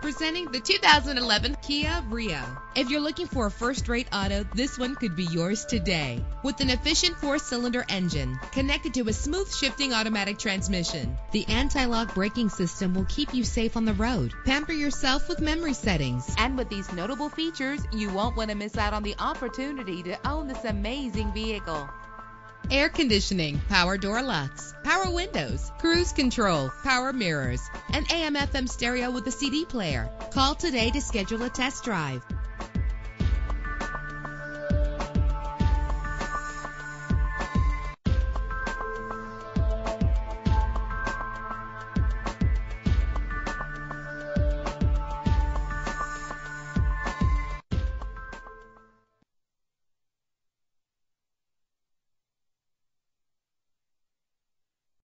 Presenting the 2011 Kia Rio. If you're looking for a first-rate auto, this one could be yours today. With an efficient four-cylinder engine connected to a smooth shifting automatic transmission, the anti-lock braking system will keep you safe on the road. Pamper yourself with memory settings. And with these notable features, you won't want to miss out on the opportunity to own this amazing vehicle air conditioning, power door locks, power windows, cruise control, power mirrors, and AM FM stereo with a CD player. Call today to schedule a test drive.